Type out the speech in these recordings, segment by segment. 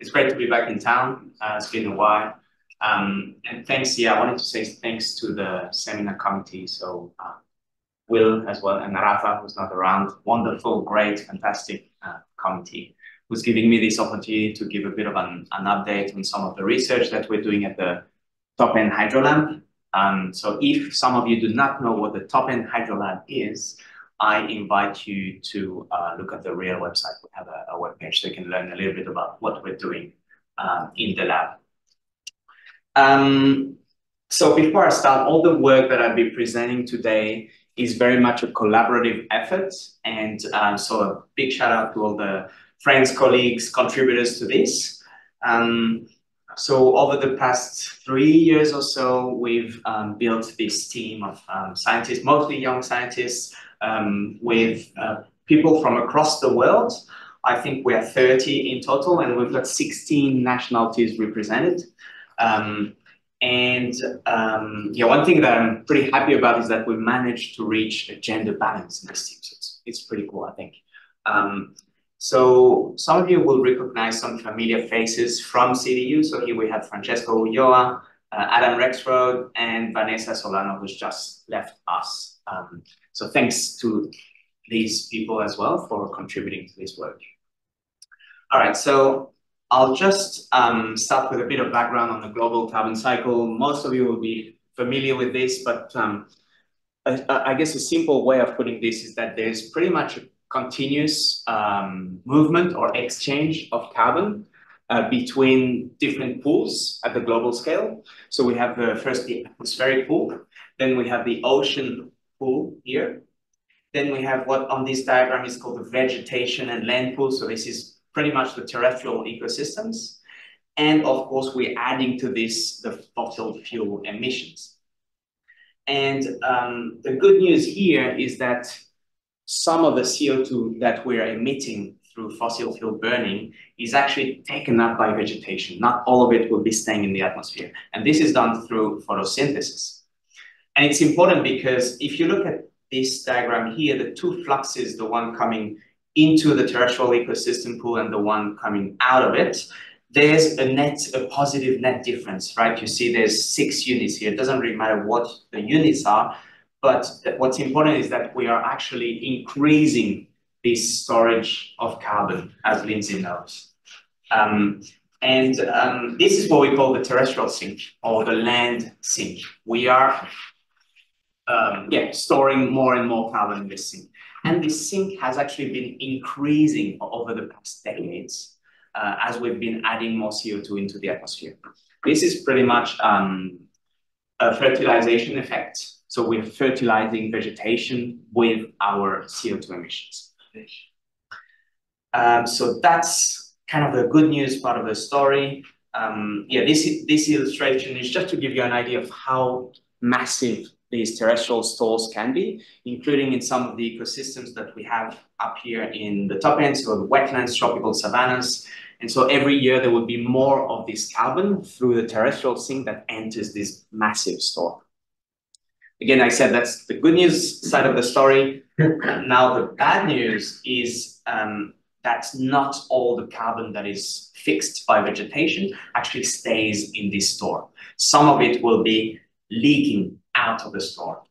It's great to be back in town. Uh, it's been a while. Um, and thanks, yeah, I wanted to say thanks to the seminar committee. So uh, Will as well, and Rafa, who's not around. Wonderful, great, fantastic uh, committee who's giving me this opportunity to give a bit of an, an update on some of the research that we're doing at the Top End Hydro Lab. Um, so if some of you do not know what the Top End Hydro Lab is, I invite you to uh, look at the RIEL website. We have a, a web page so you can learn a little bit about what we're doing uh, in the lab. Um, so before I start, all the work that I'll be presenting today is very much a collaborative effort. And um, so a big shout out to all the friends, colleagues, contributors to this. Um, so over the past three years or so, we've um, built this team of um, scientists, mostly young scientists, um, with uh, people from across the world. I think we're 30 in total, and we've got 16 nationalities represented. Um, and um, yeah, one thing that I'm pretty happy about is that we managed to reach a gender balance in this team. So it's, it's pretty cool, I think. Um, so some of you will recognize some familiar faces from CDU. So here we have Francesco Ulloa, uh, Adam Rexroad, and Vanessa Solano, who's just left us. Um, so thanks to these people as well for contributing to this work. All right, so I'll just um, start with a bit of background on the global carbon cycle. Most of you will be familiar with this, but um, I, I, guess a simple way of putting this is that there's pretty much a continuous um, movement or exchange of carbon uh, between different pools at the global scale. So we have the first the atmospheric pool, then we have the ocean pool here. Then we have what on this diagram is called the vegetation and land pool. So this is pretty much the terrestrial ecosystems. And of course, we're adding to this the fossil fuel emissions. And um, the good news here is that some of the CO2 that we're emitting through fossil fuel burning is actually taken up by vegetation. Not all of it will be staying in the atmosphere. And this is done through photosynthesis. And it's important because if you look at this diagram here, the two fluxes, the one coming into the terrestrial ecosystem pool and the one coming out of it, there's a net, a positive net difference, right? You see there's six units here. It doesn't really matter what the units are, but what's important is that we are actually increasing this storage of carbon, as Lindsay knows. Um, and um, this is what we call the terrestrial sink or the land sink. We are um, yeah, storing more and more carbon in the sink. And this sink has actually been increasing over the past decades uh, as we've been adding more CO2 into the atmosphere. This is pretty much um, a fertilization effect. So we're fertilizing vegetation with our CO2 emissions. Um, so that's kind of the good news part of the story. Um, yeah, this, this illustration is just to give you an idea of how massive these terrestrial stores can be, including in some of the ecosystems that we have up here in the top end, so wetlands, tropical savannas. And so every year there will be more of this carbon through the terrestrial sink that enters this massive store. Again, I said that's the good news side of the story. now the bad news is um, that not all the carbon that is fixed by vegetation actually stays in this store. Some of it will be leaking out of the store.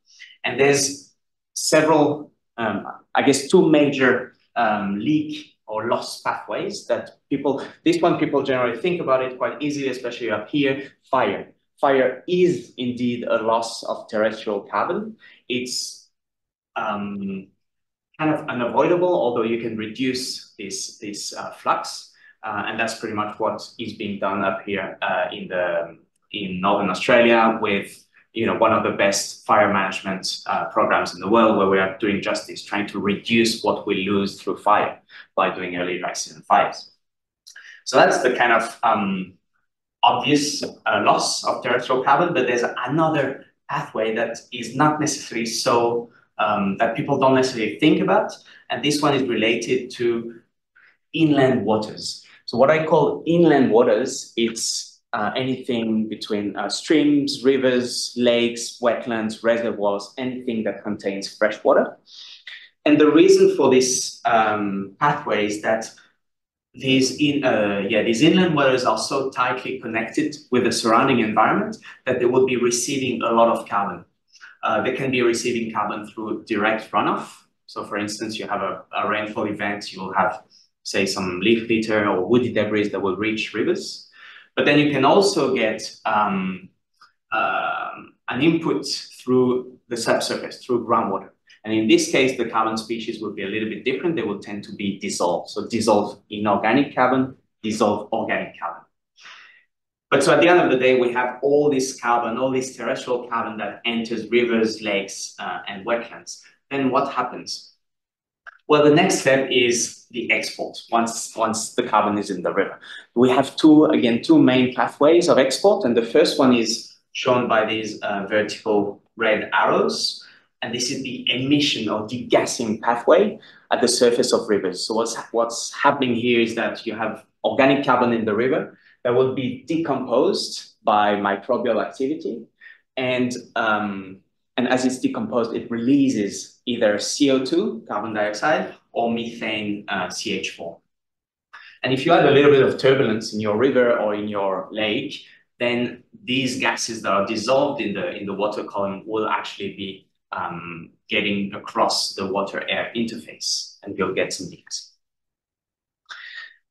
And there's several, um, I guess, two major um, leak or loss pathways that people, this one people generally think about it quite easily, especially up here, fire. Fire is indeed a loss of terrestrial carbon. It's um, kind of unavoidable, although you can reduce this, this uh, flux. Uh, and that's pretty much what is being done up here uh, in the in Northern Australia with you know, one of the best fire management uh, programs in the world where we are doing justice, trying to reduce what we lose through fire by doing early season fires. So that's the kind of um, obvious uh, loss of terrestrial carbon, but there's another pathway that is not necessarily so, um, that people don't necessarily think about. And this one is related to inland waters. So what I call inland waters, it's uh, anything between uh, streams, rivers, lakes, wetlands, reservoirs, anything that contains fresh water. And the reason for this um, pathway is that these in uh, yeah these inland waters are so tightly connected with the surrounding environment that they will be receiving a lot of carbon. Uh, they can be receiving carbon through direct runoff. So for instance, you have a, a rainfall event, you will have say some leaf litter or woody debris that will reach rivers. But then you can also get um, uh, an input through the subsurface, through groundwater. And in this case, the carbon species will be a little bit different. They will tend to be dissolved. So dissolve inorganic carbon, dissolve organic carbon. But so at the end of the day, we have all this carbon, all this terrestrial carbon that enters rivers, lakes, uh, and wetlands. Then what happens? Well, the next step is the export once, once the carbon is in the river. We have two, again, two main pathways of export. And the first one is shown by these uh, vertical red arrows. And this is the emission or degassing pathway at the surface of rivers. So what's, what's happening here is that you have organic carbon in the river that will be decomposed by microbial activity. And, um, and as it's decomposed, it releases either CO2, carbon dioxide, or methane, uh, CH4. And if you have a little bit of turbulence in your river or in your lake, then these gases that are dissolved in the, in the water column will actually be um, getting across the water-air interface, and you'll get some leaks.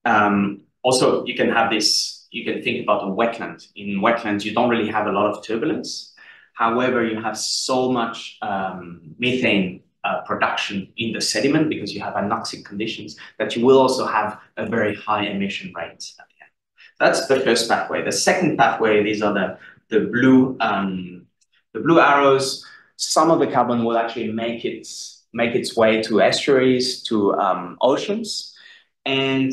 Um, also, you can have this, you can think about a wetland. In wetlands, you don't really have a lot of turbulence. However, you have so much um, methane uh, production in the sediment because you have anoxic conditions that you will also have a very high emission rate at the end. That's the first pathway. The second pathway, these are the, the blue um, the blue arrows some of the carbon will actually make its make its way to estuaries, to um, oceans, and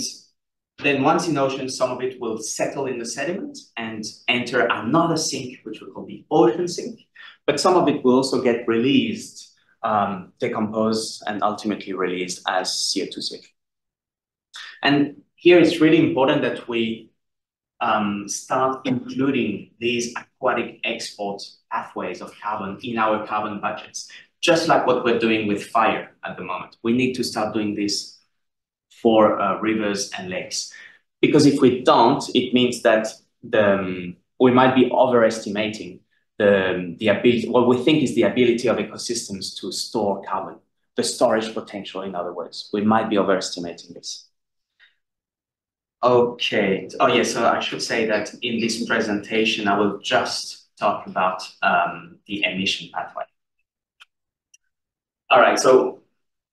then once in oceans, some of it will settle in the sediment and enter another sink, which we call the ocean sink. But some of it will also get released, um, decomposed, and ultimately released as CO2 And here it's really important that we um, start including these aquatic export pathways of carbon in our carbon budgets, just like what we're doing with fire at the moment. We need to start doing this for uh, rivers and lakes. Because if we don't, it means that um, we might be overestimating the, the ability, what we think is the ability of ecosystems to store carbon, the storage potential, in other words. We might be overestimating this. Okay. Oh, yeah. So I should say that in this presentation, I will just talk about um, the emission pathway. All right. So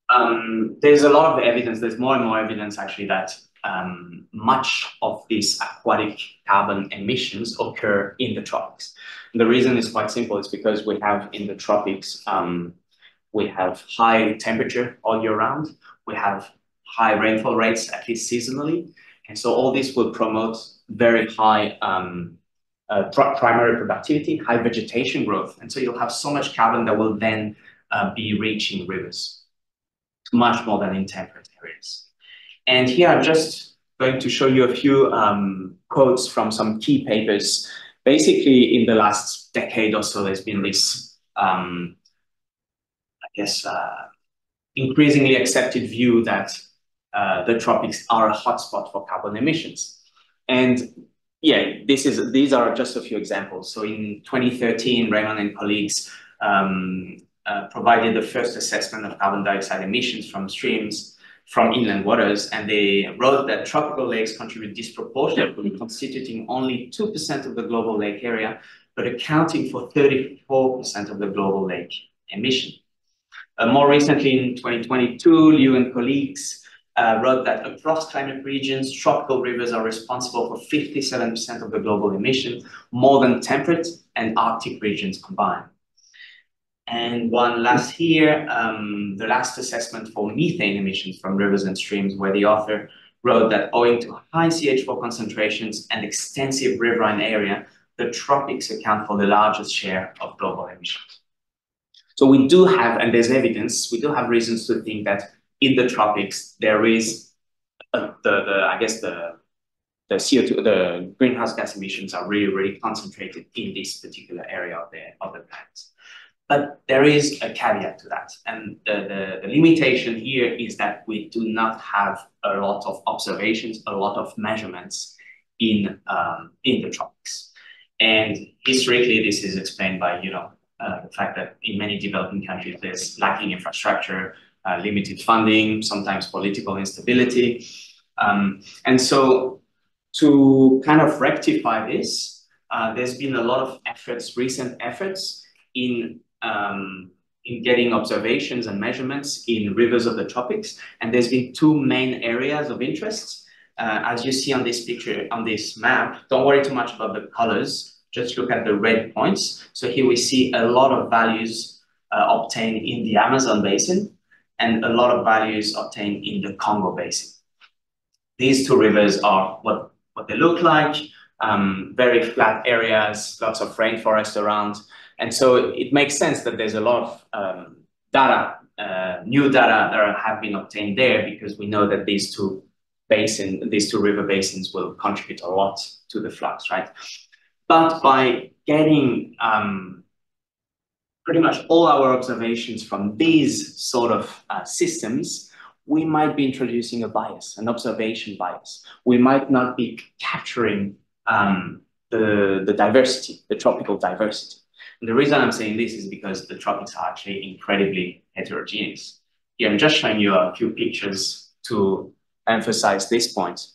um, there's a lot of evidence. There's more and more evidence actually that um, much of these aquatic carbon emissions occur in the tropics. And the reason is quite simple. It's because we have in the tropics, um, we have high temperature all year round. We have high rainfall rates, at least seasonally. And so all this will promote very high um, uh, primary productivity, high vegetation growth. And so you'll have so much carbon that will then uh, be reaching rivers, much more than in temperate areas. And here I'm just going to show you a few um, quotes from some key papers. Basically, in the last decade or so, there's been this, um, I guess, uh, increasingly accepted view that uh, the tropics are a hotspot for carbon emissions. And yeah, this is these are just a few examples. So in 2013, Raymond and colleagues um, uh, provided the first assessment of carbon dioxide emissions from streams from inland waters, and they wrote that tropical lakes contribute disproportionately, constituting only 2% of the global lake area, but accounting for 34% of the global lake emission. Uh, more recently, in 2022, Liu and colleagues uh, wrote that across climate regions, tropical rivers are responsible for 57% of the global emission, more than temperate and Arctic regions combined. And one last here, um, the last assessment for methane emissions from rivers and streams, where the author wrote that owing to high CH4 concentrations and extensive riverine area, the tropics account for the largest share of global emissions. So we do have, and there's evidence, we do have reasons to think that in the tropics, there is uh, the, the, I guess the, the CO2, the greenhouse gas emissions are really, really concentrated in this particular area of the, of the planet. But there is a caveat to that. And the, the, the, limitation here is that we do not have a lot of observations, a lot of measurements in, um, in the tropics. And historically, this is explained by, you know, uh, the fact that in many developing countries, there's lacking infrastructure, uh, limited funding, sometimes political instability. Um, and so to kind of rectify this, uh, there's been a lot of efforts, recent efforts in um, in getting observations and measurements in rivers of the tropics. And there's been two main areas of interest. Uh, as you see on this picture, on this map, don't worry too much about the colors, just look at the red points. So here we see a lot of values uh, obtained in the Amazon basin and a lot of values obtained in the Congo basin. These two rivers are what, what they look like, um, very flat areas, lots of rainforest around. And so it makes sense that there's a lot of um, data, uh, new data that have been obtained there because we know that these two basin, these two river basins will contribute a lot to the flux, right? But by getting um, pretty much all our observations from these sort of uh, systems, we might be introducing a bias, an observation bias. We might not be capturing um, the, the diversity, the tropical diversity. The reason I'm saying this is because the tropics are actually incredibly heterogeneous. Here, I'm just showing you a few pictures to emphasize this point.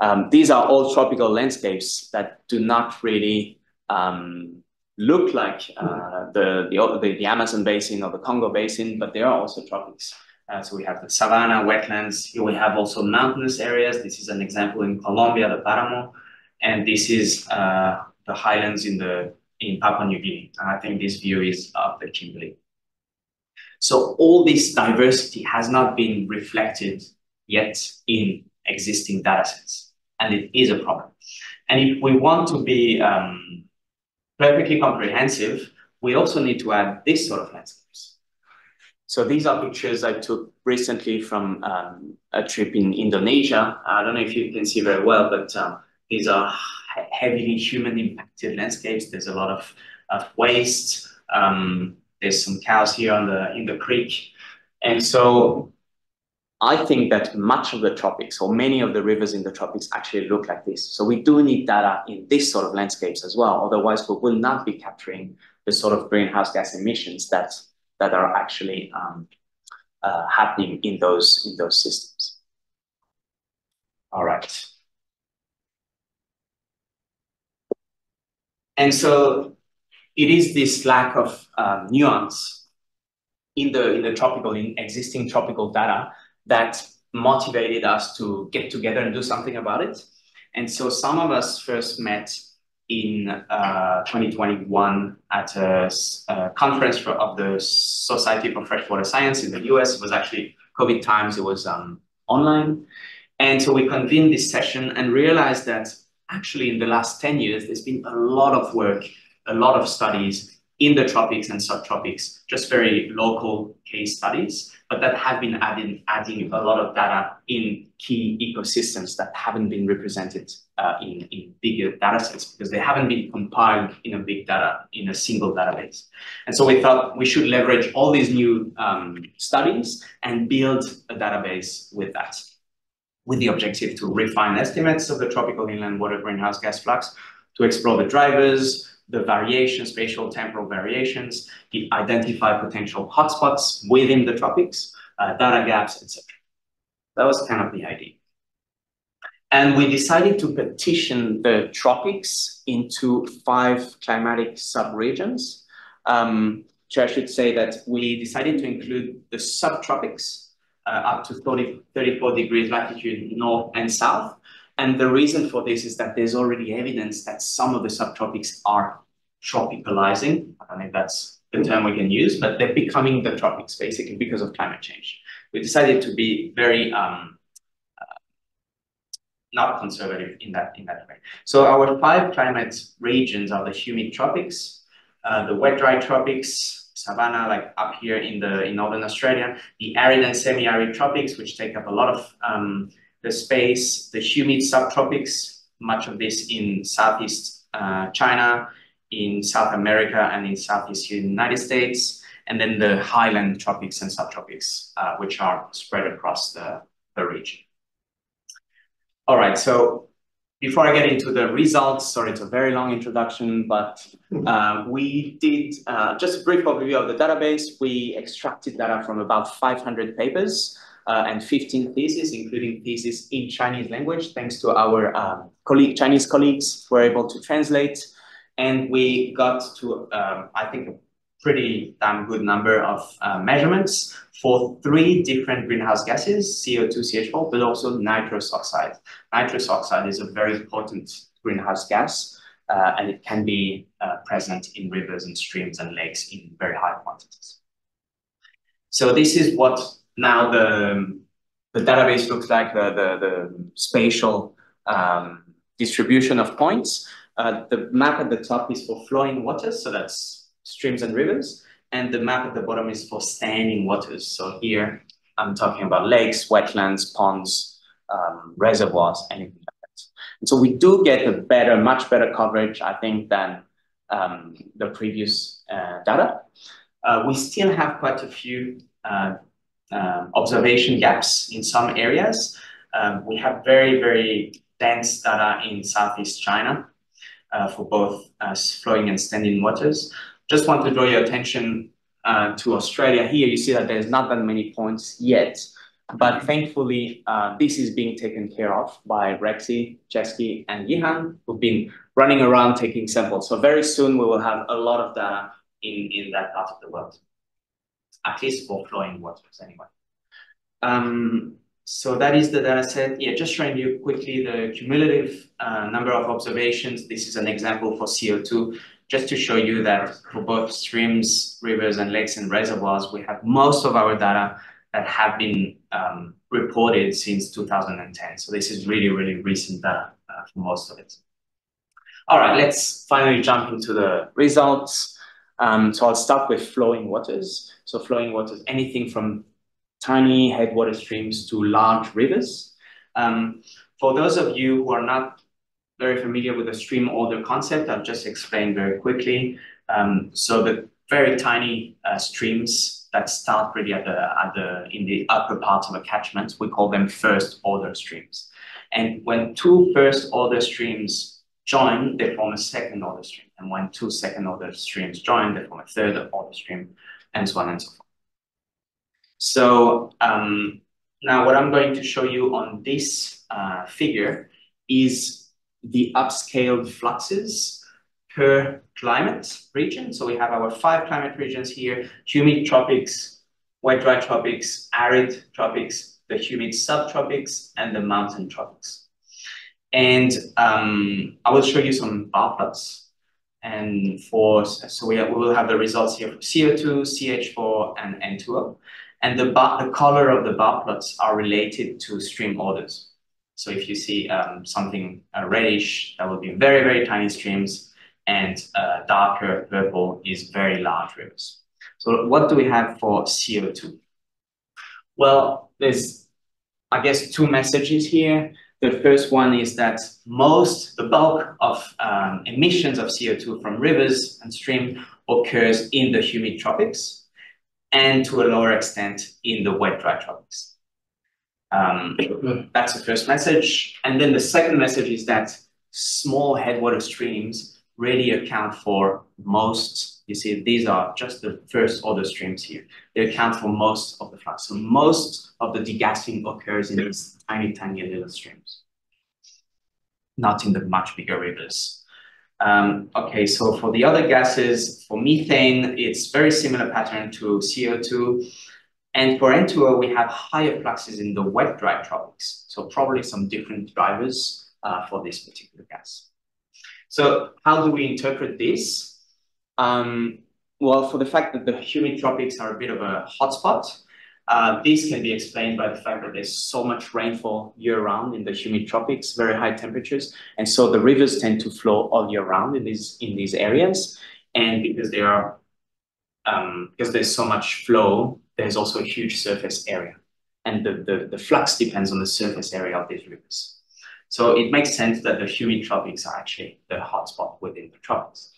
Um, these are all tropical landscapes that do not really um, look like uh, the, the, the, Amazon basin or the Congo basin, but they are also tropics. Uh, so we have the savanna, wetlands. Here we have also mountainous areas. This is an example in Colombia, the Paramo. And this is uh, the highlands in the in Papua New Guinea. And I think this view is the Kimberley. So all this diversity has not been reflected yet in existing data sets, and it is a problem. And if we want to be um, perfectly comprehensive, we also need to add this sort of landscapes. So these are pictures I took recently from um, a trip in Indonesia. I don't know if you can see very well, but um, these are heavily human impacted landscapes. There's a lot of, of waste. Um, there's some cows here on the in the creek. And so I think that much of the tropics or many of the rivers in the tropics actually look like this. So we do need data in this sort of landscapes as well. Otherwise, we will not be capturing the sort of greenhouse gas emissions that, that are actually um, uh, happening in those, in those systems. All right. And so it is this lack of um, nuance in the in the tropical in existing tropical data that motivated us to get together and do something about it. And so some of us first met in uh, 2021 at a, a conference for, of the Society for Freshwater Science in the US. It was actually COVID times. It was um, online. And so we convened this session and realized that actually in the last 10 years, there's been a lot of work, a lot of studies in the tropics and subtropics, just very local case studies, but that have been adding, adding a lot of data in key ecosystems that haven't been represented uh, in, in bigger data sets because they haven't been compiled in a big data, in a single database. And so we thought we should leverage all these new um, studies and build a database with that with the objective to refine estimates of the tropical inland water greenhouse gas flux, to explore the drivers, the variations, spatial temporal variations, identify potential hotspots within the tropics, uh, data gaps, etc. That was kind of the idea. And we decided to partition the tropics into five climatic subregions. Um, so I should say that we decided to include the subtropics, up to 30, 34 degrees latitude north and south. And the reason for this is that there's already evidence that some of the subtropics are tropicalizing. I don't know if that's the term we can use, but they're becoming the tropics basically because of climate change. We decided to be very um, uh, not conservative in that in that way. So our five climate regions are the humid tropics, uh, the wet dry tropics, savanna, like up here in the in northern Australia, the arid and semi-arid tropics, which take up a lot of um, the space, the humid subtropics, much of this in southeast uh, China, in South America and in Southeast United States, and then the highland tropics and subtropics, uh, which are spread across the, the region. All right, so before I get into the results, sorry, it's a very long introduction, but uh, we did uh, just a brief overview of the database. We extracted data from about 500 papers uh, and 15 theses, including theses in Chinese language, thanks to our um, colleague, Chinese colleagues were able to translate. And we got to, um, I think, pretty damn good number of uh, measurements for three different greenhouse gases, CO2, CH4, but also nitrous oxide. Nitrous oxide is a very potent greenhouse gas, uh, and it can be uh, present in rivers and streams and lakes in very high quantities. So this is what now the, the database looks like, the, the, the spatial um, distribution of points. Uh, the map at the top is for flowing waters, so that's streams and rivers, and the map at the bottom is for standing waters. So here I'm talking about lakes, wetlands, ponds, um, reservoirs, anything like that. And so we do get a better, much better coverage, I think, than um, the previous uh, data. Uh, we still have quite a few uh, uh, observation gaps in some areas. Um, we have very, very dense data in Southeast China uh, for both uh, flowing and standing waters. Just want to draw your attention uh, to Australia here. You see that there's not that many points yet, but thankfully uh, this is being taken care of by Rexy, Chesky, and Yihan, who've been running around taking samples. So very soon we will have a lot of data in, in that part of the world at least for flowing waters anyway. Um, so that is the data set. Yeah, just showing you quickly the cumulative uh, number of observations. This is an example for CO2, just to show you that for both streams, rivers, and lakes and reservoirs, we have most of our data that have been um, reported since 2010. So this is really, really recent data uh, for most of it. All right, let's finally jump into the results. Um, so I'll start with flowing waters. So flowing waters, anything from tiny headwater streams to large rivers. Um, for those of you who are not very familiar with the stream order concept, I'll just explain very quickly. Um, so the very tiny uh, streams that start really at the, at the, in the upper part of a catchment, we call them first order streams. And when two first order streams join, they form a second order stream. And when two second order streams join, they form a third order stream, and so on and so forth. So um, now what I'm going to show you on this uh, figure is the upscaled fluxes per climate region. So we have our five climate regions here, humid tropics, wet dry tropics, arid tropics, the humid subtropics, and the mountain tropics. And um, I will show you some bar plots. And for, so we, we will have the results here for CO2, CH4, and N2O. And the, bar, the color of the bar plots are related to stream orders. So if you see um, something uh, reddish, that will be very, very tiny streams, and uh, darker purple is very large rivers. So what do we have for CO2? Well, there's, I guess, two messages here. The first one is that most, the bulk of um, emissions of CO2 from rivers and stream occurs in the humid tropics and to a lower extent in the wet dry tropics. Um, that's the first message. And then the second message is that small headwater streams really account for most, you see, these are just the first order streams here. They account for most of the flux. So most of the degassing occurs in these tiny, tiny little streams, not in the much bigger rivers. Um, okay, so for the other gases, for methane, it's very similar pattern to CO2. And for N2O, we have higher fluxes in the wet dry tropics. So probably some different drivers uh, for this particular gas. So how do we interpret this? Um, well, for the fact that the humid tropics are a bit of a hotspot, uh, this can be explained by the fact that there's so much rainfall year-round in the humid tropics, very high temperatures, and so the rivers tend to flow all year round in these in these areas. And because there are um, because there's so much flow, there's also a huge surface area, and the, the the flux depends on the surface area of these rivers. So it makes sense that the humid tropics are actually the hotspot within the tropics.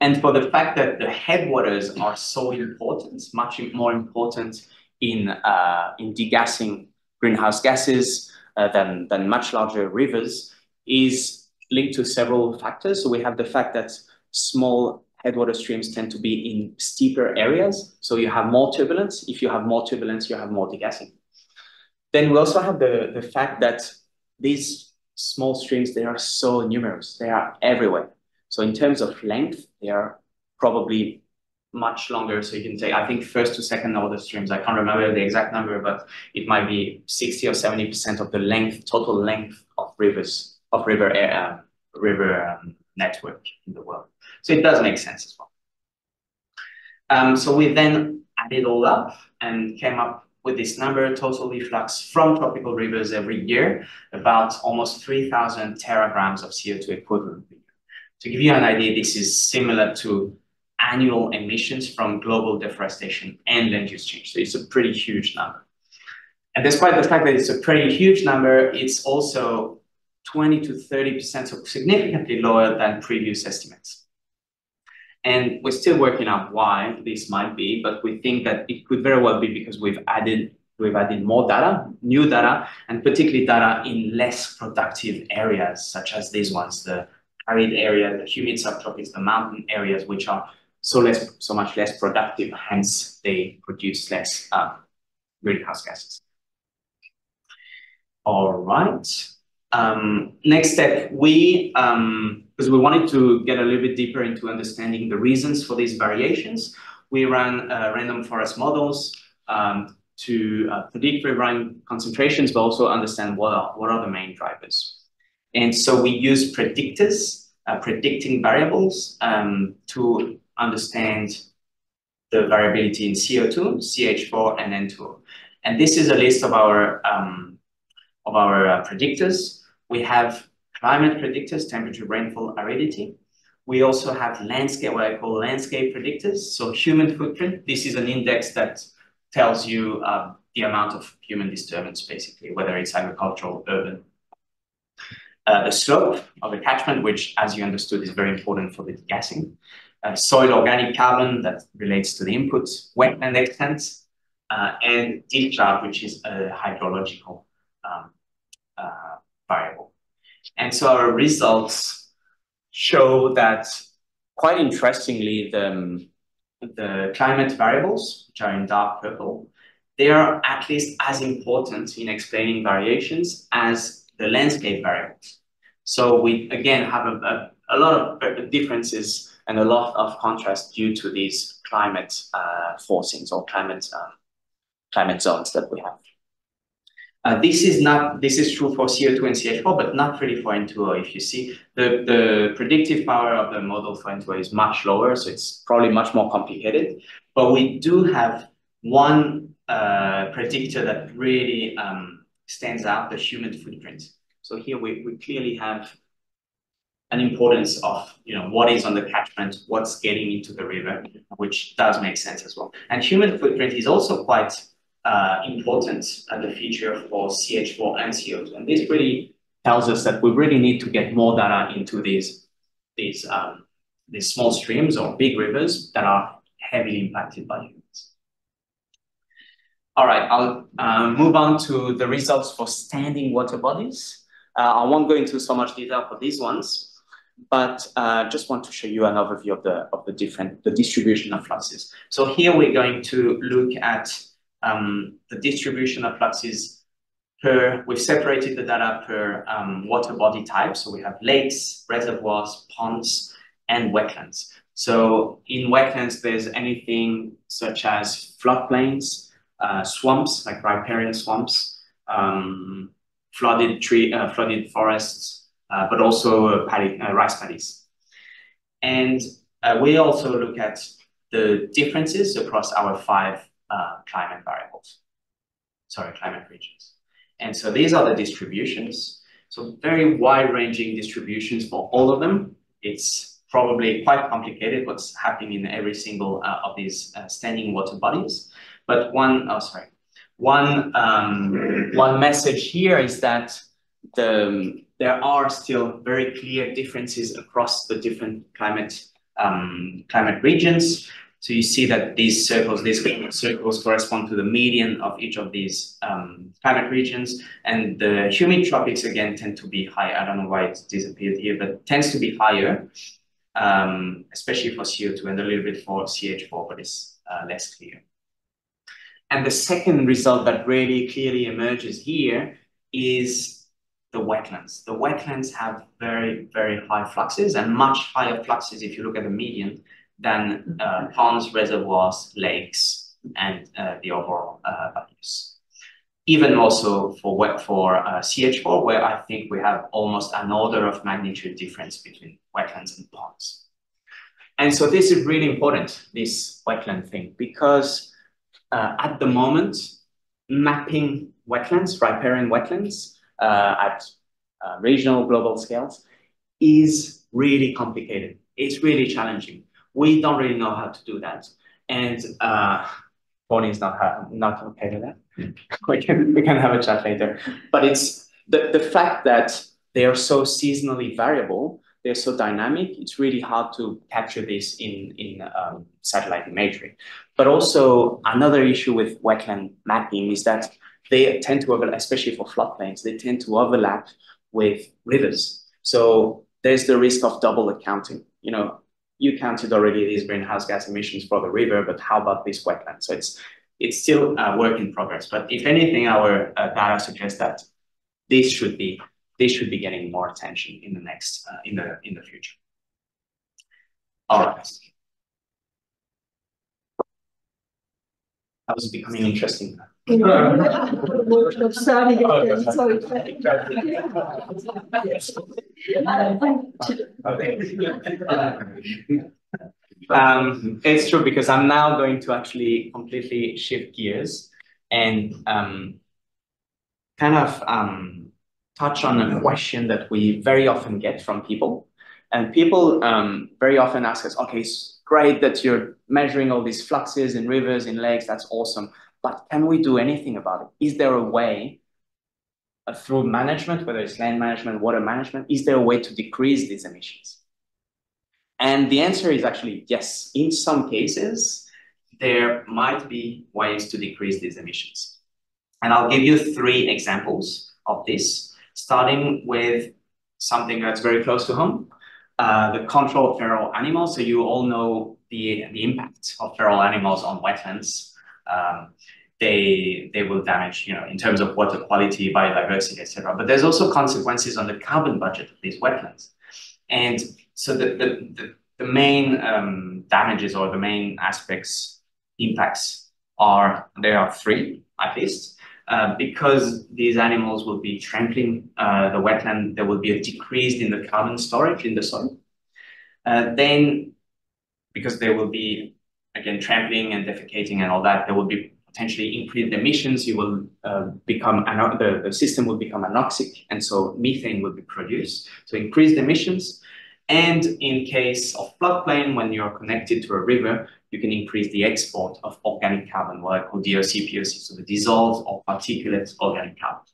and for the fact that the headwaters are so important, much more important in, uh, in degassing greenhouse gases uh, than, than much larger rivers, is linked to several factors. So we have the fact that small headwater streams tend to be in steeper areas. So you have more turbulence. If you have more turbulence, you have more degassing. Then we also have the, the fact that these small streams, they are so numerous. They are everywhere. So in terms of length, they are probably much longer. So you can say, I think first to second order streams, I can't remember the exact number, but it might be 60 or 70% of the length, total length of rivers, of river area, river um, network in the world. So it does make sense as well. Um, so we then added all up and came up with this number, total efflux from tropical rivers every year, about almost 3,000 teragrams of CO2 equivalent to give you an idea, this is similar to annual emissions from global deforestation and land use change. So it's a pretty huge number. And despite the fact that it's a pretty huge number, it's also 20 to 30%, so significantly lower than previous estimates. And we're still working out why this might be, but we think that it could very well be because we've added we've added more data, new data, and particularly data in less productive areas, such as these ones, the arid areas, the humid subtropics, the mountain areas, which are so less, so much less productive, hence they produce less uh, greenhouse gases. All right. Um, next step, we, um, because we wanted to get a little bit deeper into understanding the reasons for these variations, we ran uh, random forest models um, to uh, predict riverine concentrations, but also understand what are, what are the main drivers. And so we use predictors, uh, predicting variables um, to understand the variability in CO2, CH4, and N2O. And this is a list of our, um, of our uh, predictors. We have climate predictors, temperature, rainfall, aridity. We also have landscape, what I call landscape predictors. So human footprint, this is an index that tells you uh, the amount of human disturbance, basically, whether it's agricultural, urban, uh, the slope of the catchment, which, as you understood, is very important for the degassing. Uh, soil organic carbon that relates to the inputs, wetland extent, uh, and discharge, which is a hydrological um, uh, variable. And so our results show that, quite interestingly, the, the climate variables, which are in dark purple, they are at least as important in explaining variations as the landscape variables. So we, again, have a, a, a lot of differences and a lot of contrast due to these climate uh, forcings or climate, um, climate zones that we have. Uh, this is not this is true for CO2 and CH4, but not really for N2O. If you see the the predictive power of the model for N2O is much lower, so it's probably much more complicated. But we do have one uh, predictor that really um, stands out: the human footprint. So here we, we clearly have an importance of you know what is on the catchment, what's getting into the river, which does make sense as well. And human footprint is also quite uh, important as a feature for CH4 and CO2. And this really tells us that we really need to get more data into these these um, these small streams or big rivers that are heavily impacted by humans. All right, I'll uh, move on to the results for standing water bodies. Uh, I won't go into so much detail for these ones, but uh, just want to show you an overview of the of the different the distribution of fluxes. So here we're going to look at the distribution of fluxes per. We've separated the data per um, water body type. So we have lakes, reservoirs, ponds, and wetlands. So in wetlands, there's anything such as floodplains, uh, swamps like riparian swamps. Um, flooded tree, uh, flooded forests, uh, but also paddy, uh, rice paddies. And we also look at the differences across our five climate variables, sorry, climate regions. And so these are the distributions. So very wide-ranging distributions for all of them. It's probably quite complicated what's happening in every single uh, of these uh, standing water bodies. But one, oh, sorry, one, um, one message here is that the, there are still very clear differences across the different climate um, climate regions. So you see that these circles, these circles correspond to the median of each of these um, climate regions. And the humid tropics, again, tend to be high. I don't know why it's disappeared here, but tends to be higher, um, especially for CO2 and a little bit for CH4, but it's uh, less clear. And the second result that really clearly emerges here is the wetlands. The wetlands have very, very high fluxes and much higher fluxes if you look at the median than uh, ponds, reservoirs, lakes, and uh, the overall uh, values. Even also for wet for uh, CH4, where I think we have almost an order of magnitude difference between wetlands and ponds. And so this is really important, this wetland thing, because uh, at the moment, mapping wetlands, riparian wetlands at uh, regional global scales is really complicated. It's really challenging. We don't really know how to do that. And uh, Bonnie is not, not okay with that. we, can, we can have a chat later. But it's the, the fact that they are so seasonally variable they're so dynamic, it's really hard to capture this in, in um, satellite imagery. But also another issue with wetland mapping is that they tend to overlap, especially for floodplains, they tend to overlap with rivers. So there's the risk of double accounting. You know, you counted already these greenhouse gas emissions for the river, but how about this wetland? So it's it's still a work in progress. But if anything, our uh, data suggests that this should be this should be getting more attention in the next uh, in the in the future. All right. Was becoming interesting. um, it's true because I'm now going to actually completely shift gears and um, kind of um, touch on a question that we very often get from people. And people um, very often ask us, okay, great that you're measuring all these fluxes in rivers, in lakes, that's awesome. But can we do anything about it? Is there a way uh, through management, whether it's land management, water management, is there a way to decrease these emissions? And the answer is actually yes. In some cases, there might be ways to decrease these emissions. And I'll give you three examples of this starting with something that's very close to home, uh, the control of feral animals. So you all know the, the impact of feral animals on wetlands. Um, they, they will damage, you know, in terms of water quality, biodiversity, etc. But there's also consequences on the carbon budget of these wetlands. And so the, the, the, the main um, damages or the main aspects, impacts are, there are three at least. Uh, because these animals will be trampling uh, the wetland, there will be a decrease in the carbon storage in the soil. Uh, then, because they will be, again, trampling and defecating and all that, there will be potentially increased emissions. You will uh, become, the, the system will become anoxic, and so methane will be produced. So increased emissions. And in case of floodplain, when you're connected to a river, you can increase the export of organic carbon, what I call DOC, POC, so the dissolved or particulate organic carbon.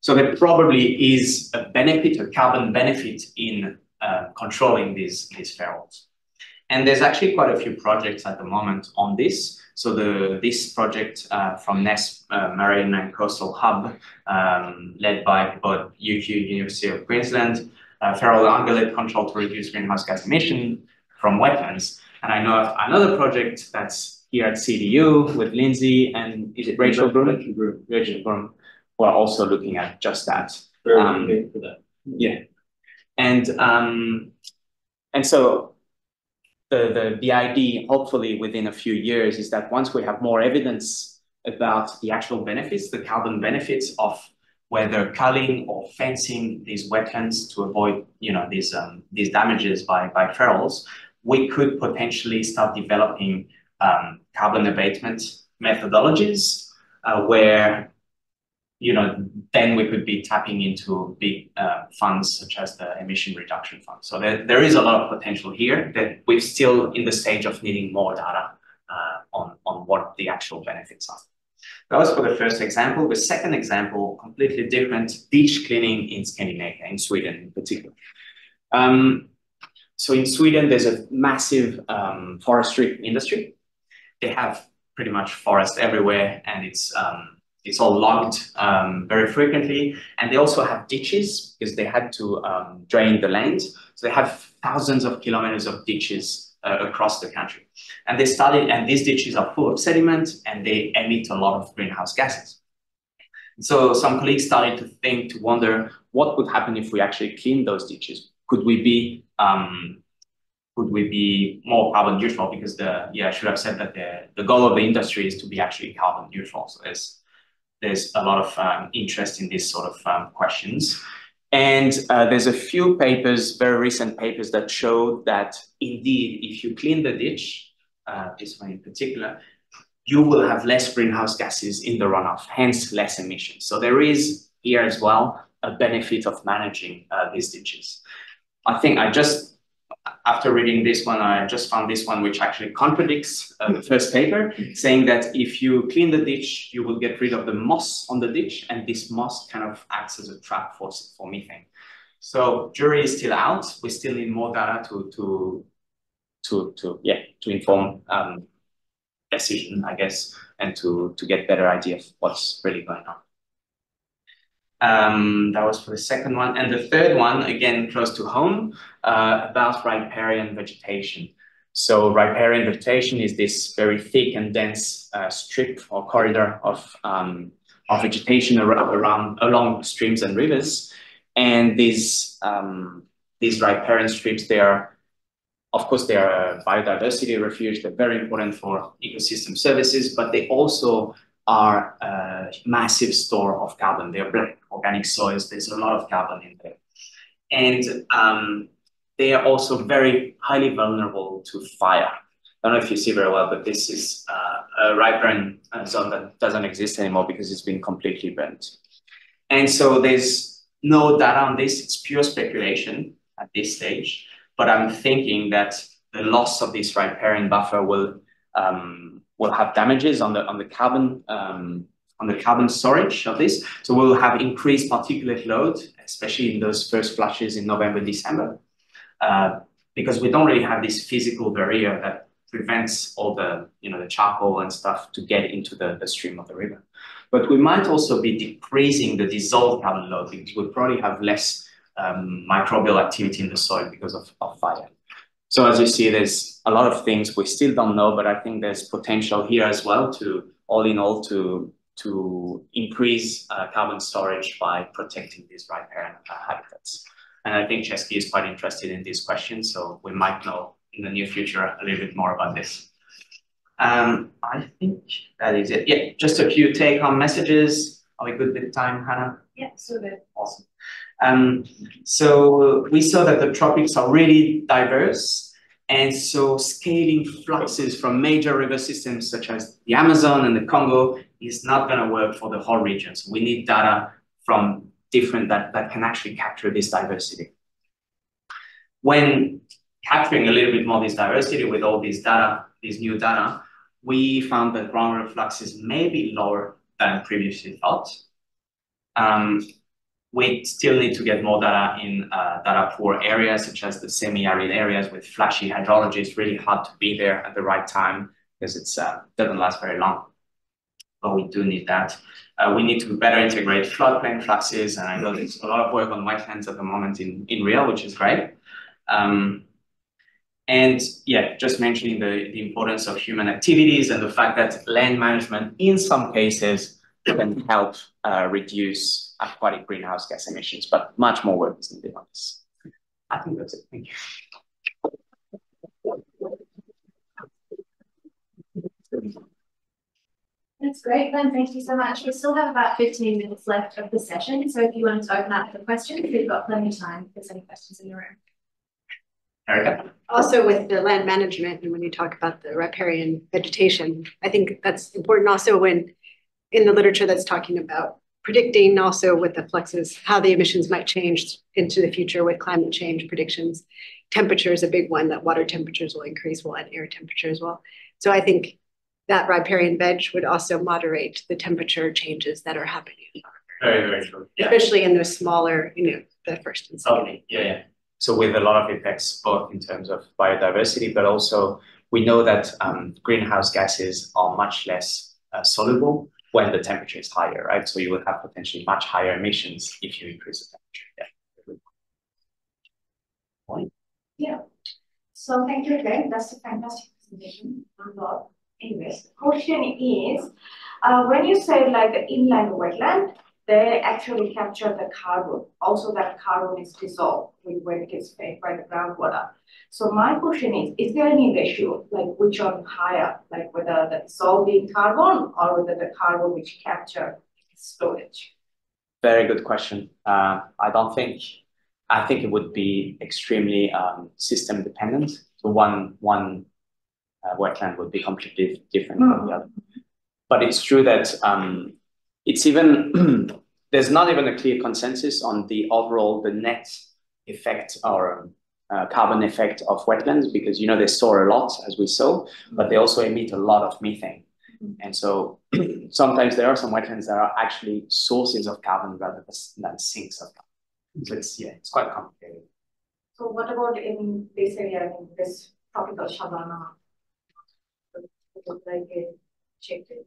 So there probably is a benefit, a carbon benefit in uh, controlling these, these ferals. And there's actually quite a few projects at the moment on this. So the this project uh, from NESP uh, Marine and Coastal Hub, um, led by both UQ University of Queensland, uh, feral ungulate control to reduce greenhouse gas emission from wetlands, and I know of another project that's here at CDU with Lindsay and is it Rachel Broom? Rachel Broom. Rachel Broom, who are also looking at just that. Very um, for that. Yeah. And um, and so the, the the idea, hopefully within a few years, is that once we have more evidence about the actual benefits, the carbon benefits of whether culling or fencing these wetlands to avoid, you know, these um, these damages by by ferals, we could potentially start developing um, carbon abatement methodologies uh, where, you know, then we could be tapping into big uh, funds such as the emission reduction fund. So there, there is a lot of potential here that we're still in the stage of needing more data uh, on, on what the actual benefits are. That was for the first example. The second example, completely different, beach cleaning in Scandinavia, in Sweden in particular. Um, so in Sweden, there's a massive um, forestry industry. They have pretty much forest everywhere, and it's um, it's all logged um, very frequently. And they also have ditches because they had to um, drain the land. So they have thousands of kilometers of ditches uh, across the country. And they started, and these ditches are full of sediment and they emit a lot of greenhouse gases. So some colleagues started to think, to wonder what would happen if we actually clean those ditches? Could we be um, could we be more carbon neutral? Because the yeah, I should have said that the, the goal of the industry is to be actually carbon neutral. So there's there's a lot of um, interest in these sort of um, questions. And uh, there's a few papers, very recent papers that show that indeed, if you clean the ditch, uh, this one in particular, you will have less greenhouse gases in the runoff, hence less emissions. So there is here as well a benefit of managing uh, these ditches. I think I just after reading this one, I just found this one which actually contradicts uh, the first paper, saying that if you clean the ditch, you will get rid of the moss on the ditch, and this moss kind of acts as a trap for, for methane. So jury is still out. We still need more data to to to to yeah to inform um, decision, I guess, and to to get better idea of what's really going on. Um, that was for the second one. And the third one, again, close to home, uh, about riparian vegetation. So riparian vegetation is this very thick and dense uh, strip or corridor of, um, of vegetation around, around, along streams and rivers. And these, um, these riparian strips, they are, of course, they are a biodiversity refuge. They're very important for ecosystem services, but they also are a massive store of carbon. They're organic soils. There's a lot of carbon in there. And um, they are also very highly vulnerable to fire. I don't know if you see very well, but this is uh, a riparian zone that doesn't exist anymore because it's been completely burnt. And so there's no data on this. It's pure speculation at this stage. But I'm thinking that the loss of this riparian buffer will um, will have damages on the on the carbon um, on the carbon storage of this. So we'll have increased particulate load, especially in those first flashes in November, December, uh, because we don't really have this physical barrier that prevents all the you know the charcoal and stuff to get into the, the stream of the river. But we might also be decreasing the dissolved carbon load because we probably have less um, microbial activity in the soil because of, of fire. So as you see, there's a lot of things we still don't know, but I think there's potential here as well to, all in all, to, to increase uh, carbon storage by protecting these riparian uh, habitats. And I think Chesky is quite interested in these questions, so we might know in the near future a little bit more about this. Um, I think that is it. Yeah, just a few take-home messages. Are we good with time, Hannah? Yeah, so good. Awesome. Um, so we saw that the tropics are really diverse. And so scaling fluxes from major river systems such as the Amazon and the Congo is not going to work for the whole region. So we need data from different that, that can actually capture this diversity. When capturing a little bit more this diversity with all these data, these new data, we found that groundwater fluxes may be lower than previously thought. Um, we still need to get more data in uh, data poor areas, such as the semi-arid areas with flashy hydrology. It's really hard to be there at the right time because it uh, doesn't last very long. But we do need that. Uh, we need to better integrate floodplain fluxes, and I know there's a lot of work on wetlands at the moment in, in RIEL, which is great. Um, and yeah, just mentioning the, the importance of human activities and the fact that land management in some cases can help uh, reduce aquatic greenhouse gas emissions, but much more work is needed on this. I think that's it. Thank you. That's great, Clem. Thank you so much. We still have about 15 minutes left of the session. So if you wanted to open up for questions, we've got plenty of time if there's any questions in the room. Erica? Also with the land management and when you talk about the riparian vegetation, I think that's important also when in the literature that's talking about predicting also with the fluxes, how the emissions might change into the future with climate change predictions. Temperature is a big one that water temperatures will increase, will add air temperature as well. So I think that riparian veg would also moderate the temperature changes that are happening. Very, very true. Yeah. Especially in those smaller, you know, the first and second. Okay, yeah, yeah. So with a lot of effects, both in terms of biodiversity, but also we know that um, greenhouse gases are much less uh, soluble when the temperature is higher, right? So you will have potentially much higher emissions if you increase the temperature. Yeah. Point. Yeah. So thank you again. That's a fantastic presentation. Anyways, the question is, uh, when you say like the inland wetland, they actually capture the carbon. Also that carbon is dissolved when it gets fed by the groundwater. So my question is, is there any ratio, like which one higher, like whether the dissolving carbon or whether the carbon which capture storage? Very good question. Uh, I don't think, I think it would be extremely um, system dependent. So one, one uh, wetland would be completely different mm. from the other. But it's true that um, it's even, there's not even a clear consensus on the overall, the net effect or uh, carbon effect of wetlands because, you know, they store a lot as we saw, but they also emit a lot of methane. And so sometimes there are some wetlands that are actually sources of carbon rather than sinks of carbon. So it's, yeah, it's quite complicated. So what about in this area, in this tropical savanna? Like checked it?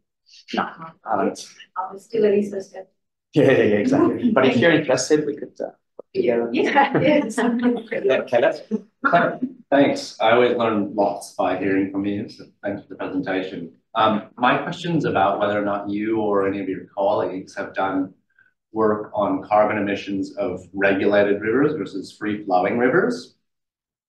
No, I haven't. Um, still a research step. Yeah, yeah, yeah, exactly. but if you're interested, we could. Uh, yeah, yeah, yes. Thanks. I always learn lots by hearing from you. So thanks for the presentation. Um, my question's about whether or not you or any of your colleagues have done work on carbon emissions of regulated rivers versus free flowing rivers.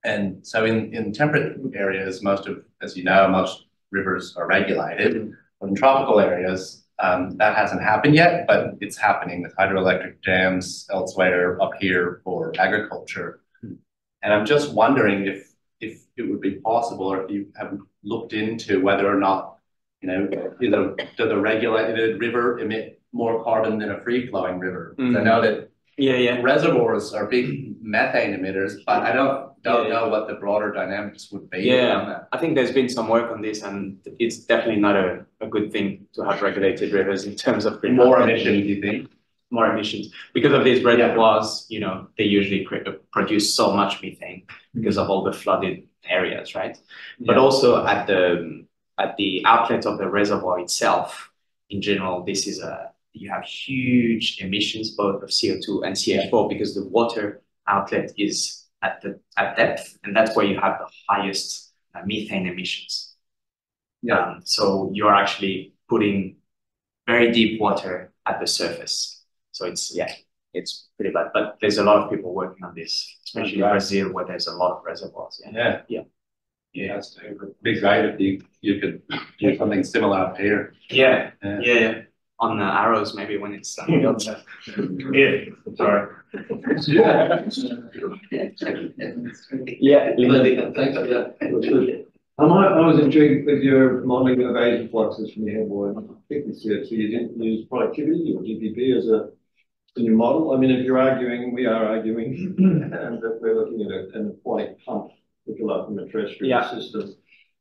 And so in, in temperate areas, most of, as you know, most rivers are regulated. In tropical areas, um, that hasn't happened yet, but it's happening with hydroelectric dams elsewhere up here for agriculture. And I'm just wondering if if it would be possible or if you have looked into whether or not, you know, either does a regulated river emit more carbon than a free flowing river? Mm. I know that yeah, yeah. reservoirs are big methane emitters, but I don't don't yeah, know what the broader dynamics would be. Yeah, I think there's been some work on this, and it's definitely not a, a good thing to have regulated rivers in terms of more emissions. You think? More emissions because of these reservoirs. Yeah. You know, they usually produce so much methane because of all the flooded areas, right? Yeah. But also at the at the outlet of the reservoir itself, in general, this is a you have huge emissions both of CO2 and CH4 because the water outlet is at the at depth, and that's where you have the highest uh, methane emissions. Yeah. Um, so you're actually putting very deep water at the surface. So it's yeah, it's pretty bad. But there's a lot of people working on this, especially in Brazil where there's a lot of reservoirs. Yeah. Yeah. Yeah. Yeah, it's a big great if you you could do something similar up here. Yeah. Yeah. yeah on the arrows maybe when it's uh, yeah sorry yeah yeah thanks for that um, I, I was intrigued with your modeling of agent fluxes from your headboard. Particularly CO2, you didn't use productivity or GPP as a in your model. I mean, if you're arguing, we are arguing, and that we're looking at a, an aquatic pump, which will from a terrestrial yeah. system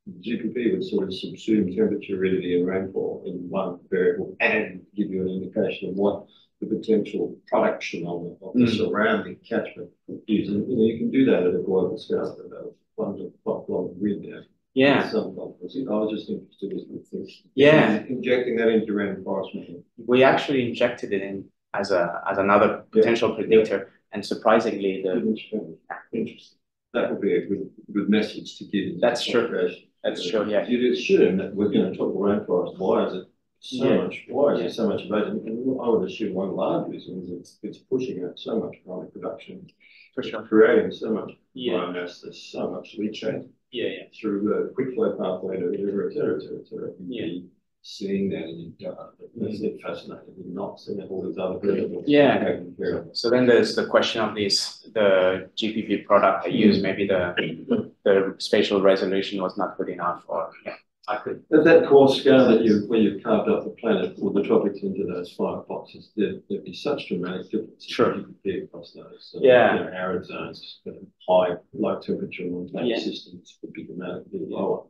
GPP would sort of subsume temperature, aridity, and rainfall in one variable and give you an indication of what the potential production of, the, of the mm. surrounding catchment is. And you know, you can do that at a global scale at about one five global grid now. Yeah. Some. I was just interested in this. Yeah. Injecting that into your forest We actually injected it in as a as another potential yeah. predictor, yeah. and surprisingly, the interesting. interesting. That would be a good good message to give. That's true. That's true, yeah. You'd assume that we're gonna talk rainforest, why is it so Yeah. much, why is Yeah. there so much evasion? And I would assume one large reason is it's, it's pushing out so much carbon production, For sure. creating so much Yeah, biomass, there's so much leachate yeah, yeah. through the quick flow pathway to the river, et cetera, et cetera, et cetera. Yeah. Seeing that in your data, that's it fascinating, not seeing all these other variables. Yeah. taken care of. So then there's the question of these the GPP product I use, maybe the, the spatial resolution was not good enough or, yeah, I could. At that core scale that you, where you've carved up the planet or the tropics into those five boxes, there, there'd be such dramatic differences. Sure. You could compare across those. So, Yeah. You know, arid zones, high, low temperature montane Yeah. systems would be dramatically lower.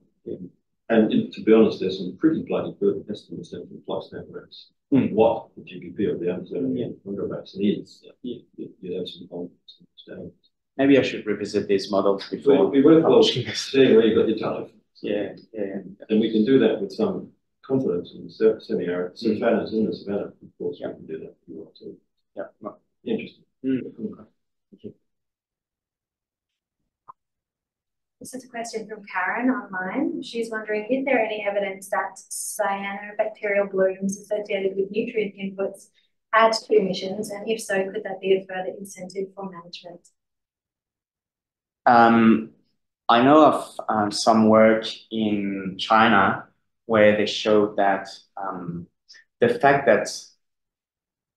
And to be honest, there's some pretty bloody good estimates in from flux networks. Mm. What the GPP of the Amazon Yeah. Congo basin is. Yeah. You, you have some confidence in understanding. maybe I should revisit these models before. would be worthwhile publishing this. seeing where you got your tariff. Yeah, yeah, And we can do that with some confidence in the semi-arid, savannas in the savannah, of course, we can do that if you want to. yeah. Interesting. Mm. This is a question from Karen online. She's wondering, is there any evidence that cyanobacterial blooms associated with nutrient inputs add to emissions? And if so, could that be a further incentive for management? Um, I know of um, some work in China where they showed that um, the fact that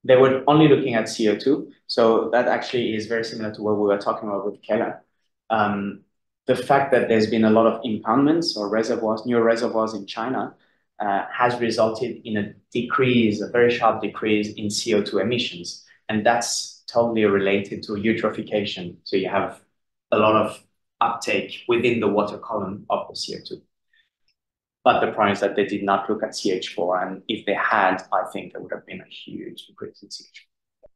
they were only looking at CO2, so that actually is very similar to what we were talking about with Keller. Um, the fact that there's been a lot of impoundments or reservoirs, new reservoirs in China, uh, has resulted in a decrease, a very sharp decrease in CO2 emissions. And that's totally related to eutrophication. So you have a lot of uptake within the water column of the CO2. But the problem is that they did not look at CH4, and if they had, I think there would have been a huge increase in CH4.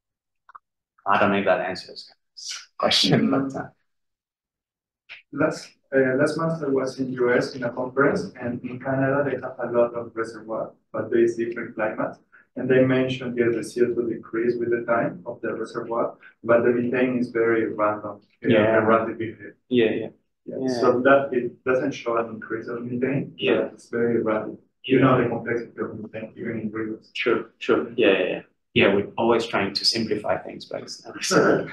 I don't know if that answers the question, but uh, Last, uh, last month I was in US in a conference and in Canada they have a lot of reservoir, but there is different climate. And they mentioned yes, the CO2 decrease with the time of the reservoir, but the methane is very random. uh, Yeah. Erratic behavior. yeah, yeah. Yeah. Yeah. So that it doesn't show an increase of methane. Yeah. but It's very erratic. You know the complexity of methane even in rivers. Sure, sure. Yeah, yeah, yeah. Yeah, we're always trying to simplify things, but it's not.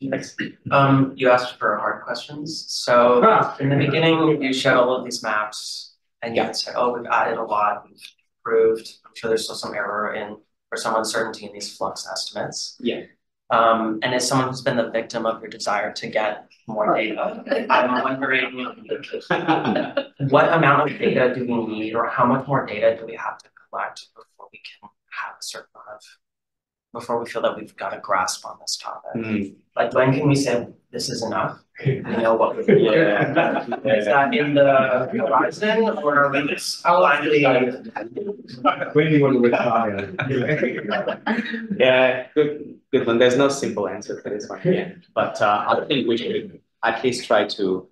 Thanks. Um, you asked for hard questions. So in the beginning, you showed all of these maps and you had said, oh, we've added a lot, we've improved. I'm sure there's still some error in or some uncertainty in these flux estimates. Yeah. Um, and as someone who's been the victim of your desire to get more data, I'm wondering what amount of data do we need or how much more data do we have to collect before we can have a certain amount of before we feel that we've got a grasp on this topic? Mm, Like when can we say this is enough? We know what we Yeah. Is that in the horizon or are we just blindly? When you want to retire. Yeah, good, good one. There's no simple answer for this one, yeah. But uh, I think we should at least try to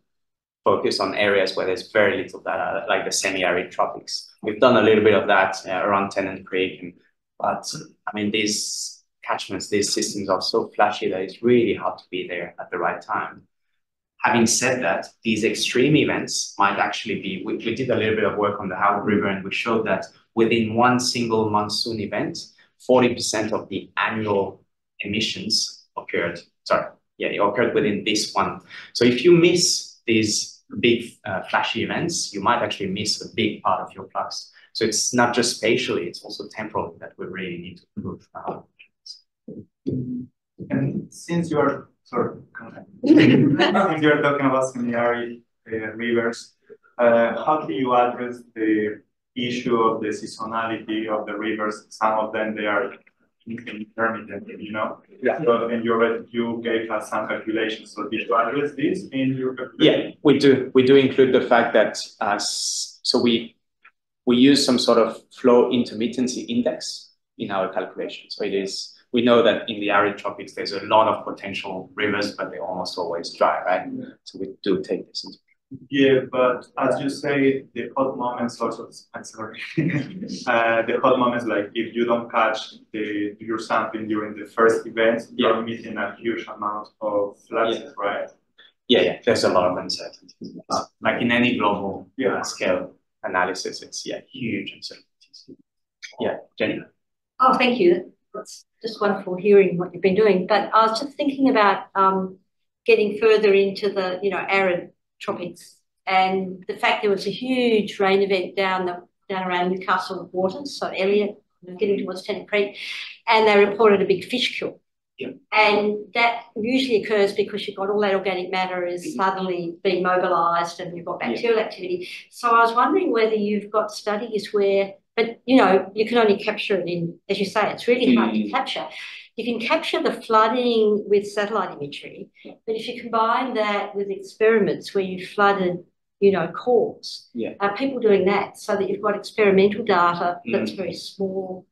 focus on areas where there's very little data, like the semi-arid tropics. We've done a little bit of that uh, around Tennant Creek, and, but I mean, these catchments, these systems are so flashy that it's really hard to be there at the right time. Having said that, these extreme events might actually be, we, we did a little bit of work on the Howard River and we showed that within one single monsoon event, 40% of the annual emissions occurred, sorry, yeah, it occurred within this one. So if you miss these big uh, flashy events, you might actually miss a big part of your flux. So it's not just spatially, it's also temporally that we really need to improve. Uh, And since you are, sorry, since you are talking about semi-arid uh, rivers, uh, how do you address the issue of the seasonality of the rivers? Some of them, they are intermittent, you know? Yeah. So, and you already, you gave us some calculations, so did you address this in your calculation? Yeah, we do. We do include the fact that uh, so we we use some sort of flow intermittency index in our calculation. So it is we know that in the arid tropics there's a lot of potential rivers, but they're almost always dry, right? So we do take this into Yeah, but as you say, the hot moments also, I'm sorry. Uh, the hot moments, like if you don't catch the, your sampling during the first event, you're missing a huge amount of fluxes, right? Yeah, yeah. There's a lot of uncertainties. Uh, like in any global Yeah. uh, scale analysis, it's yeah huge uncertainties. Yeah, Jenny. Oh, thank you. It's just wonderful hearing what you've been doing. But I was just thinking about um, getting further into the, you know, arid tropics and the fact there was a huge rain event down the down around Newcastle waters, so Elliott, you know, getting towards Tennant Creek, and they reported a big fish kill. Yeah. And that usually occurs because you've got all that organic matter is suddenly being mobilised and you've got Yeah. bacterial activity. So I was wondering whether you've got studies where but you know, you can only capture it in, as you say, it's really hard to Mm. capture. You can capture the flooding with satellite imagery, but if you combine that with experiments where you flooded, you know, cores, Yeah. uh, people doing that so that you've got experimental data that's very small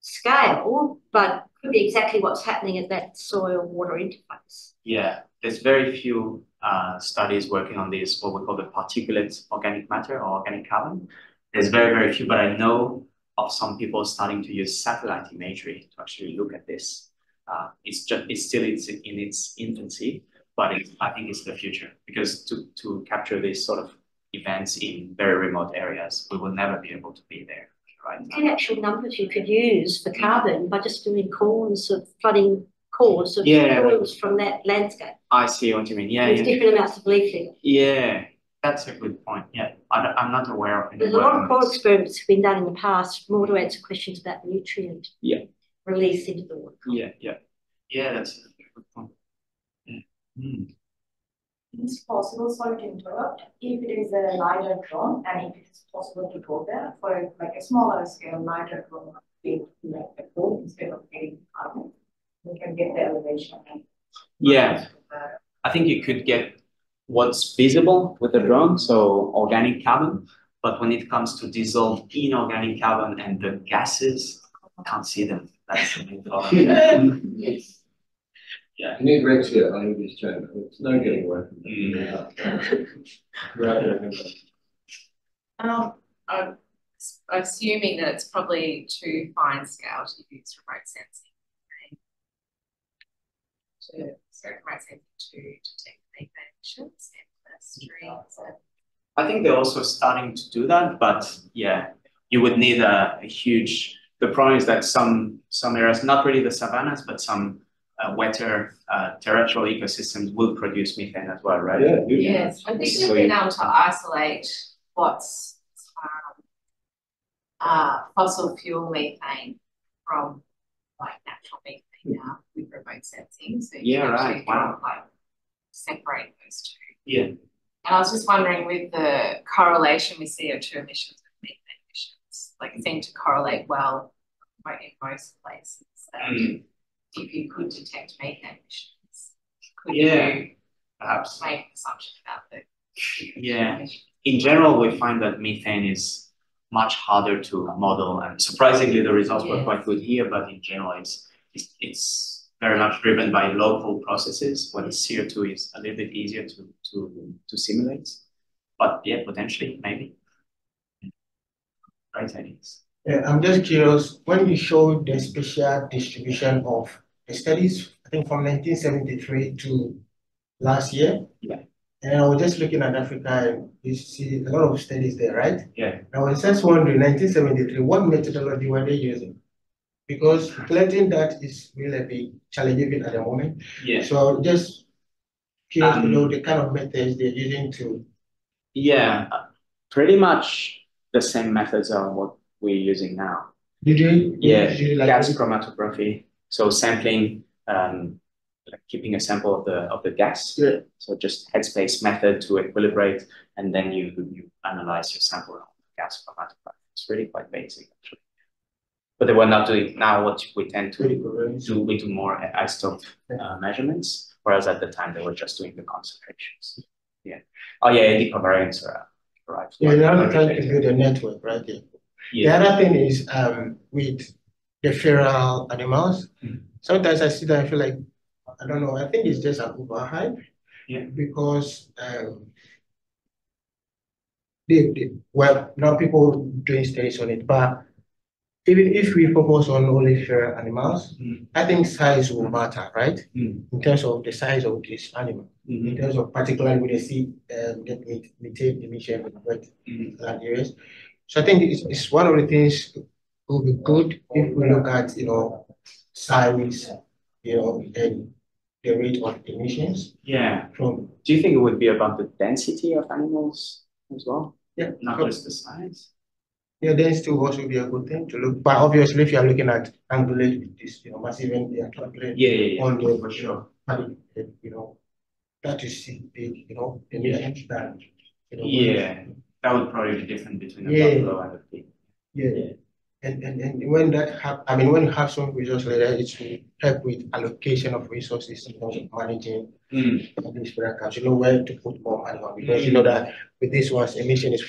scale, but could be exactly what's happening at that soil water interface. Yeah, there's very few uh, studies working on this, what we call the particulate organic matter or organic carbon. There's very, very few, but I know of some people starting to use satellite imagery to actually look at this. Uh, it's just, it's still it's in its infancy, but it, I think it's the future because to, to capture these sort of events in very remote areas, we will never be able to be there. Right. And actual numbers you could use for carbon by just doing cores of flooding cores of Yeah. soils from that landscape. I see what you mean. Yeah, With yeah. different amounts of leaflet. Yeah, that's a good point. Yeah, I, am not aware of any There's a lot of core experiments have been done in the past, more to answer questions about nutrient. Yeah. Release into the water. Yeah, yeah, yeah. That's a good point. Yeah. Hmm. It's possible, sorry to interrupt, if it is a LiDAR drone and if it's possible to go there for like a smaller scale LiDAR drone, big like a drone instead of getting carbon, we can get the elevation. Yeah, I think you could get what's visible with the drone, so organic carbon. But when it comes to dissolved inorganic carbon and the gases, I can't see them. That's the main problem. You need Rex here, I think he's trying, it's no getting away from Mm. that. Right, Um, I'm assuming that it's probably too fine scale to use remote sensing. right? To, so remote sensing to detect methane emissions and the streams and I think they're also starting to do that, but yeah, you would need a, a huge. The problem is that some some areas, not really the savannas, but some uh, wetter uh, terrestrial ecosystems will produce methane as well, right? Yeah, you- Yes, I think So they've been able to isolate what's um uh fossil fuel methane from like natural methane now with remote sensing, so you Yeah, can right, wow. like separate those two. Yeah. And I was just wondering with the correlation with CO2 emissions and methane emissions, like it seemed to correlate well in most places. Mm. If you could detect methane emissions, could Yeah. you Perhaps. make an assumption about the Yeah. In general, we find that methane is much harder to model, and surprisingly, the results were quite good here. But in general, it's it's, it's very much driven by local processes. When CO two is a little bit easier to to to simulate, but yeah, potentially maybe. Great ideas. Yeah, I'm just curious, when you showed the spatial distribution of the studies, I think from nineteen seventy-three to last year. Yeah. And I was just looking at Africa and you see a lot of studies there, right? Yeah. I was just wondering, nineteen seventy-three, what methodology were they using? Because collecting that is really a big challenge even at the moment. Yeah. So just curious to Um, know the kind of methods they're using to, Yeah, pretty much the same methods are what we're using now. did you? Yeah, did you like- gas chromatography. So sampling, um, like keeping a sample of the of the gas. Yeah. So just headspace method to equilibrate, and then you you analyze your sample of gas chromatography. It's really quite basic actually. But they were not doing now what we tend to do. We do more isotope uh, measurements, whereas at the time they were just doing the concentrations. Yeah. Oh yeah, the covariance are right. Yeah, now I'm trying to build a network right there. The other thing is um with the feral animals. Mhm. Sometimes I see that I feel like, I don't know, I think it's just an overhype. Yeah. Because um they, they, well, now people doing studies on it, but even if we focus on only feral animals, Mhm. I think size will matter, right? Mhm. In terms of the size of this animal, in Mhm. terms of particularly when they see um the met- methane emission in wet Mhm. land areas. So I think it's, it's one of the things will be good if we look at, you know, size, you know, and the rate of emissions Yeah. from, Do you think it would be about the density of animals as well? yeah. Not just the size? Yeah, density will also be a good thing to look, but obviously if you are looking at ungulate with this, you know, massive and they are calculating Yeah, yeah, yeah. on the, for sure. but, you know, that is big, you know, emissions than, you know. Yeah, that would probably be different between a Yeah. buffalo and a pig. Yeah. Yeah. And, and, and when that hap, I mean, when you have some resource like that, it will help with allocation of resources in terms of managing Mm. these products. You know where to put more money on, because you know that with this one's emission is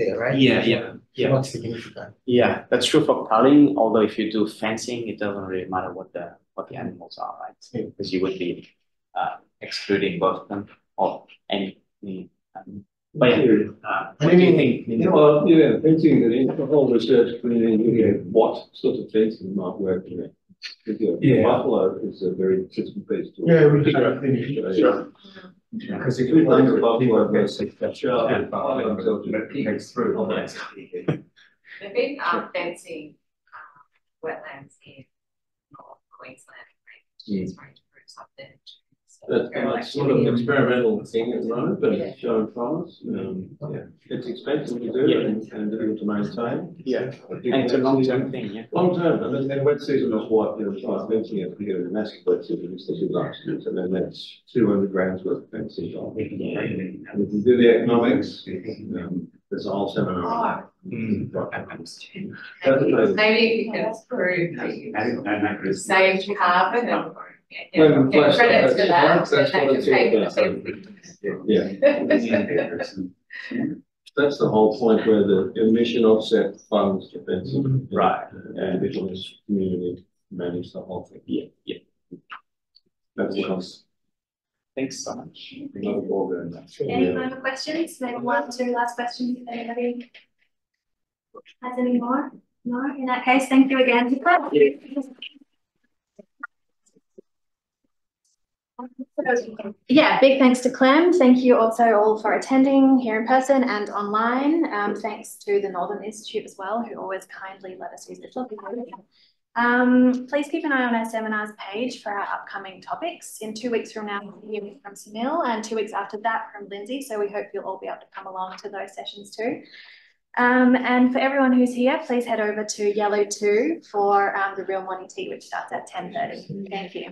there, right? Yeah, So yeah, yeah. Not significant. Yeah, that's true for culling, although if you do fencing, it doesn't really matter what the what the animals are, right? Yeah. Because you would be uh, excluding both of them or any. any, um, But yeah, uh, I what do you mean, think? You know, yeah, fencing, the the whole research community, looking at what sort of fencing might work in it. Yeah. Buffalo is a very system based. Yeah, we did, I think, sure. Because if you think of Buffalo versus Charlotte, Buffalo takes through. They've been um fencing um wetlands in North Queensland, right? She's trying to prove something. So That's, feral that's sort of an experimental thing at the moment, but Yeah. it's showing promise. Um, yeah, it's expensive to do Yeah. and, and difficult to maintain. Yeah, and it's a long-term thing, yeah. Long term, and then, then wet season is what, you know, start fencing it, you get a massive wet season, it's the last year, and then that's two hundred grams worth of fencing. on. And if you do the economics, um, there's a whole seminar. on it. Mm. Maybe if you can prove that you saved carbon and you Well, know, get that's- credits for that, that's then what it's all about. the Yeah. That's the whole point where the emission offset funds the fencing. Mm-hmm. Right. And it was community manage the whole thing. Yeah, yeah. That's what I'm. Thanks so much. Another ball. Any final questions? Maybe one, two last questions, if anybody has any more? No, in that case, thank you again. Yeah, big thanks to Clem. Thank you also all for attending here in person and online. Um, thanks to the Northern Institute as well, who always kindly let us use this lovely. Um, please keep an eye on our seminars page for our upcoming topics. In two weeks from now, we'll hear from Sunil and two weeks after that from Lindsay. So we hope you'll all be able to come along to those sessions too. Um, and for everyone who's here, please head over to Yellow 2 for um, the RIEL morning tea, which starts at 10.30. Thank you.